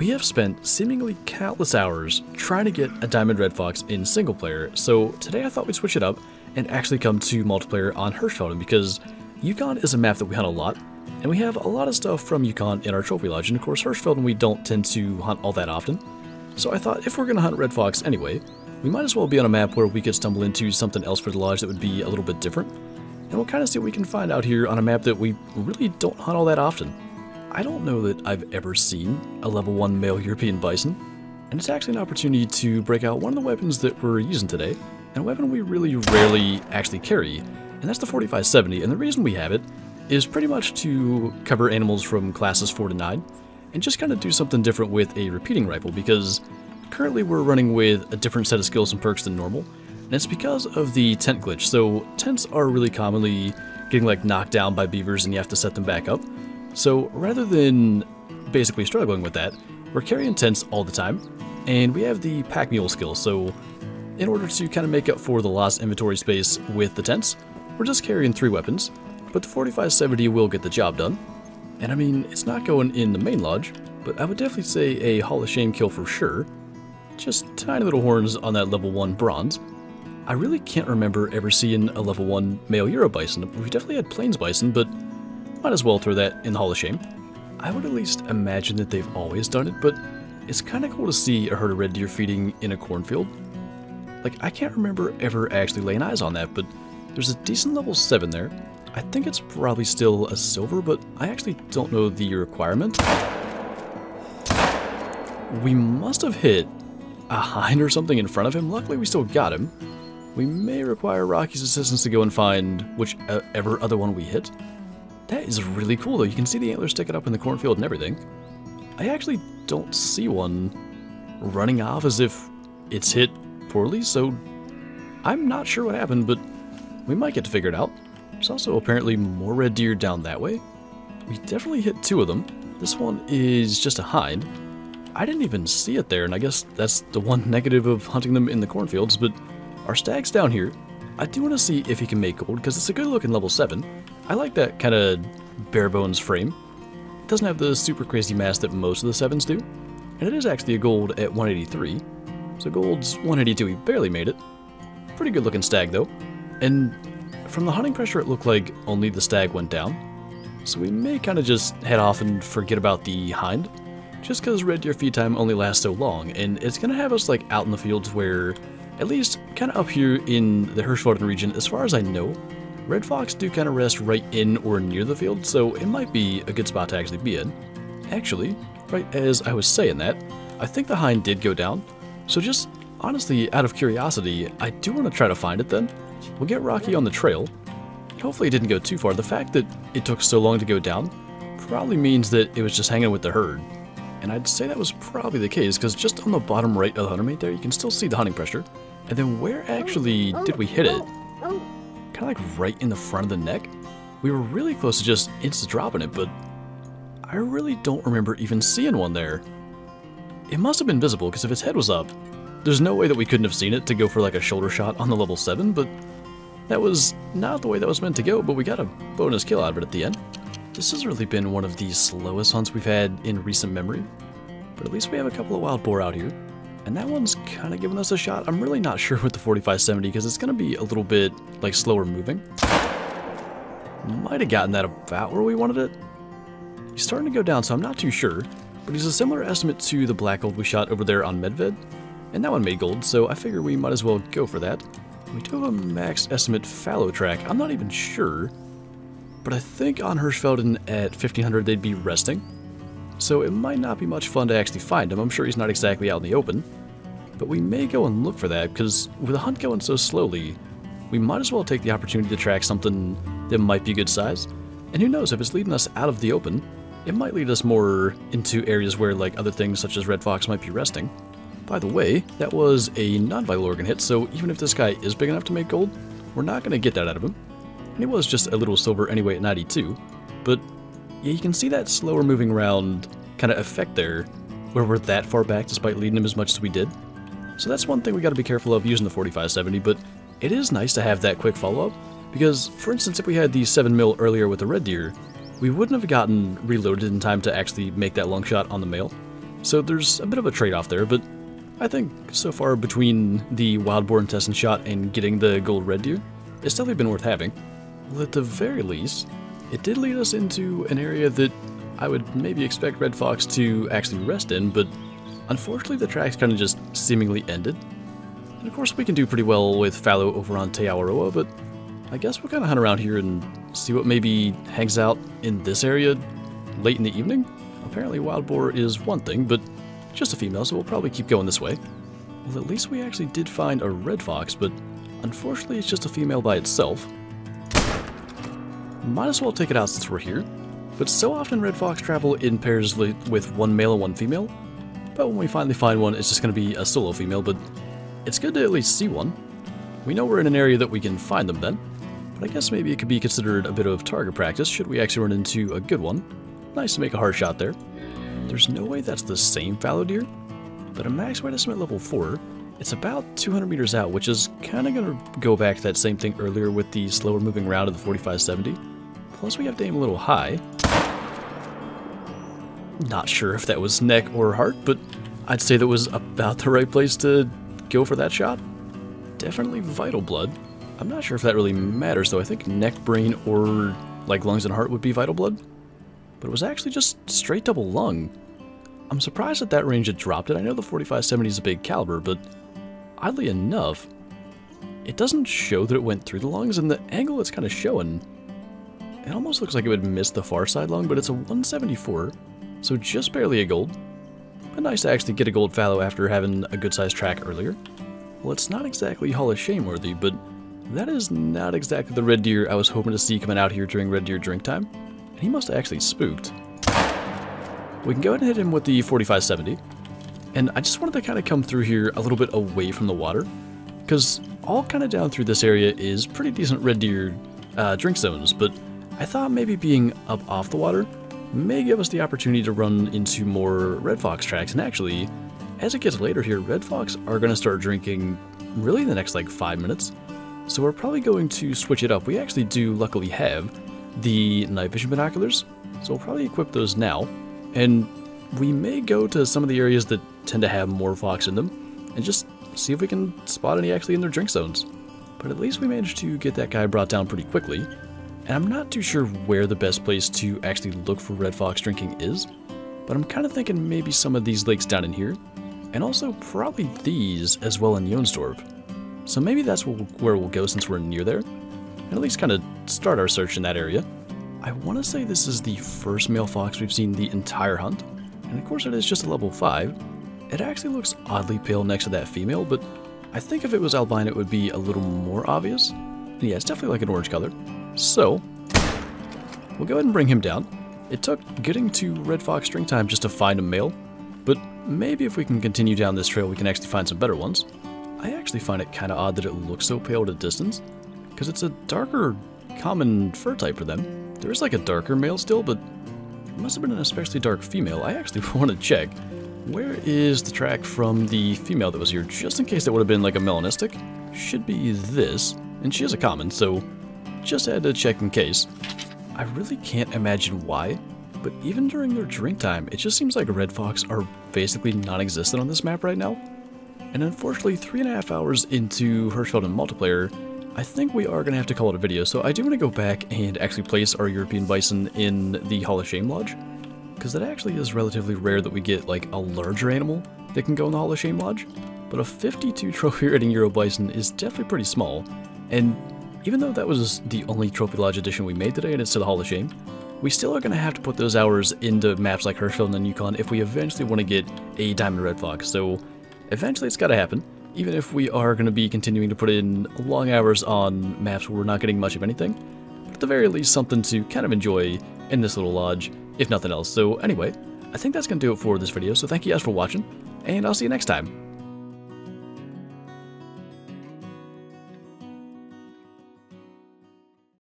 We have spent seemingly countless hours trying to get a Diamond Red Fox in single player, so today I thought we'd switch it up and actually come to multiplayer on Hirschfelden because Yukon is a map that we hunt a lot, and we have a lot of stuff from Yukon in our Trophy Lodge, and of course Hirschfelden we don't tend to hunt all that often. So I thought if we're going to hunt Red Fox anyway, we might as well be on a map where we could stumble into something else for the Lodge that would be a little bit different. And we'll kind of see what we can find out here on a map that we really don't hunt all that often. I don't know that I've ever seen a level 1 male European bison, and it's actually an opportunity to break out one of the weapons that we're using today, and a weapon we really rarely actually carry, and that's the 4570, and the reason we have it is pretty much to cover animals from classes 4 to 9, and just kind of do something different with a repeating rifle, because currently we're running with a different set of skills and perks than normal, and it's because of the tent glitch, so tents are really commonly getting like knocked down by beavers and you have to set them back up, so rather than basically struggling with that, we're carrying tents all the time, and we have the pack mule skill, so in order to kind of make up for the lost inventory space with the tents, we're just carrying three weapons, but the 4570 will get the job done. And I mean, it's not going in the main lodge, but I would definitely say a Hall of Shame kill for sure. Just tiny little horns on that level 1 bronze. I really can't remember ever seeing a level 1 male Euro bison. We definitely had plains bison, but might as well throw that in the Hall of Shame. I would at least imagine that they've always done it, but it's kind of cool to see a herd of red deer feeding in a cornfield. Like, I can't remember ever actually laying eyes on that, but there's a decent level 7 there. I think it's probably still a silver, but I actually don't know the requirement. We must have hit a hind or something in front of him. Luckily, we still got him. We may require Rocky's assistance to go and find whichever other one we hit. That is really cool, though. You can see the antlers sticking up in the cornfield and everything. I actually don't see one running off as if it's hit poorly, so I'm not sure what happened, but we might get to figure it out. There's also apparently more red deer down that way. We definitely hit two of them. This one is just a hind. I didn't even see it there, and I guess that's the one negative of hunting them in the cornfields, but our stag's down here. I do want to see if he can make gold, because it's a good looking level 7. I like that kind of bare bones frame. It doesn't have the super crazy mass that most of the 7s do, and it is actually a gold at 183. So gold's 182, he barely made it. Pretty good looking stag though. And from the hunting pressure it looked like only the stag went down. So we may kind of just head off and forget about the hind. Just because red deer feed time only lasts so long, and it's going to have us like out in the fields where, at least kind of up here in the Hirschfelden region, as far as I know, Red Fox do kind of rest right in or near the field, so it might be a good spot to actually be in. Actually, right as I was saying that, I think the hind did go down, so just honestly out of curiosity, I do want to try to find it then. We'll get Rocky on the trail. Hopefully it didn't go too far. The fact that it took so long to go down probably means that it was just hanging with the herd. And I'd say that was probably the case, because just on the bottom right of the hunter mate there, you can still see the hunting pressure. And then where actually did we hit it? Kind of like right in the front of the neck. We were really close to just insta-dropping it, but I really don't remember even seeing one there. It must have been visible, because if its head was up, there's no way that we couldn't have seen it to go for like a shoulder shot on the level 7, but that was not the way that was meant to go, but we got a bonus kill out of it at the end. This has really been one of the slowest hunts we've had in recent memory, but at least we have a couple of wild boar out here. And that one's kind of giving us a shot. I'm really not sure with the 4570 because it's going to be a little bit like slower moving. Might have gotten that about where we wanted it. He's starting to go down, so I'm not too sure. But he's a similar estimate to the black gold we shot over there on Medved. And that one made gold, so I figure we might as well go for that. We do have a max estimate fallow track. I'm not even sure. But I think on Hirschfelden at 1500 they'd be resting so it might not be much fun to actually find him. I'm sure he's not exactly out in the open. But we may go and look for that, because with the hunt going so slowly, we might as well take the opportunity to track something that might be good size. And who knows, if it's leading us out of the open, it might lead us more into areas where like other things such as Red Fox might be resting. By the way, that was a non-vital organ hit, so even if this guy is big enough to make gold, we're not going to get that out of him. And it was just a little silver anyway at 92, but yeah, you can see that slower moving round kind of effect there, where we're that far back despite leading him as much as we did. So that's one thing we got to be careful of using the 4570, but it is nice to have that quick follow-up, because, for instance, if we had the 7 mil earlier with the red deer, we wouldn't have gotten reloaded in time to actually make that long shot on the male. So there's a bit of a trade-off there, but I think so far between the wild boar intestine shot and getting the gold red deer, it's definitely been worth having. Well, at the very least, it did lead us into an area that I would maybe expect Red Fox to actually rest in, but unfortunately the tracks kind of just seemingly ended. And of course we can do pretty well with fallow over on Te Awaroa, but I guess we'll kind of hunt around here and see what maybe hangs out in this area late in the evening. Apparently wild boar is one thing, but just a female, so we'll probably keep going this way. Well, at least we actually did find a red fox, but unfortunately it's just a female by itself. Might as well take it out since we're here. But so often red fox travel in pairs with one male and one female. But when we finally find one, it's just going to be a solo female, but it's good to at least see one. We know we're in an area that we can find them then. But I guess maybe it could be considered a bit of target practice should we actually run into a good one. Nice to make a hard shot there. There's no way that's the same fallow deer, but a max weight estimate level 4, it's about 200 meters out, which is kind of going to go back to that same thing earlier with the slower moving round of the 4570. Plus we have to aim a little high. Not sure if that was neck or heart, but I'd say that was about the right place to go for that shot. Definitely vital blood. I'm not sure if that really matters though. I think neck, brain, or like lungs and heart would be vital blood. But it was actually just straight double lung. I'm surprised at that range it dropped it. I know the 4570 is a big caliber, but oddly enough, it doesn't show that it went through the lungs, and the angle it's kind of showing it almost looks like it would miss the far side lung, but it's a 174, so just barely a gold. But nice to actually get a gold fallow after having a good sized track earlier. Well, it's not exactly Hall of Shame worthy, but that is not exactly the red deer I was hoping to see coming out here during red deer drink time. And he must have actually spooked. We can go ahead and hit him with the 4570. And I just wanted to kind of come through here a little bit away from the water. Because all kind of down through this area is pretty decent red deer uh, drink zones, but I thought maybe being up off the water may give us the opportunity to run into more Red Fox tracks, and actually, as it gets later here, Red Fox are going to start drinking really in the next like 5 minutes, so we're probably going to switch it up. We actually do luckily have the night vision binoculars, so we'll probably equip those now, and we may go to some of the areas that tend to have more fox in them, and just see if we can spot any actually in their drink zones. But at least we managed to get that guy brought down pretty quickly, and I'm not too sure where the best place to actually look for red fox drinking is, but I'm kind of thinking maybe some of these lakes down in here, and also probably these as well in Jonsdorf. So maybe that's where we'll go since we're near there, and at least kind of start our search in that area. I want to say this is the first male fox we've seen the entire hunt, and of course it is just a level 5. It actually looks oddly pale next to that female, but I think if it was albino it would be a little more obvious. And yeah, it's definitely like an orange color. So, we'll go ahead and bring him down. It took getting to Red Fox string Time just to find a male, but maybe if we can continue down this trail we can actually find some better ones. I actually find it kind of odd that it looks so pale at a distance, because it's a darker common fur type for them. There is like a darker male still, but it must have been an especially dark female. I actually want to check. Where is the track from the female that was here, just in case it would have been like a melanistic? Should be this, and she is a common, so just had to check in case. I really can't imagine why, but even during their drink time, it just seems like red fox are basically non-existent on this map right now. And unfortunately, three and a half hours into Hirschfelden multiplayer, I think we are going to have to call it a video, so I do want to go back and actually place our European Bison in the Hall of Shame Lodge, because that actually is relatively rare that we get like a larger animal that can go in the Hall of Shame Lodge, but a 52 trophy rating Euro Bison is definitely pretty small, and even though that was the only Trophy Lodge edition we made today and it's to the Hall of Shame, we still are going to have to put those hours into maps like Hirschfeld and the Yukon if we eventually want to get a Diamond Red Fox, so eventually it's got to happen, even if we are going to be continuing to put in long hours on maps where we're not getting much of anything, but at the very least something to kind of enjoy in this little lodge, if nothing else. So anyway, I think that's going to do it for this video, so thank you guys for watching, and I'll see you next time.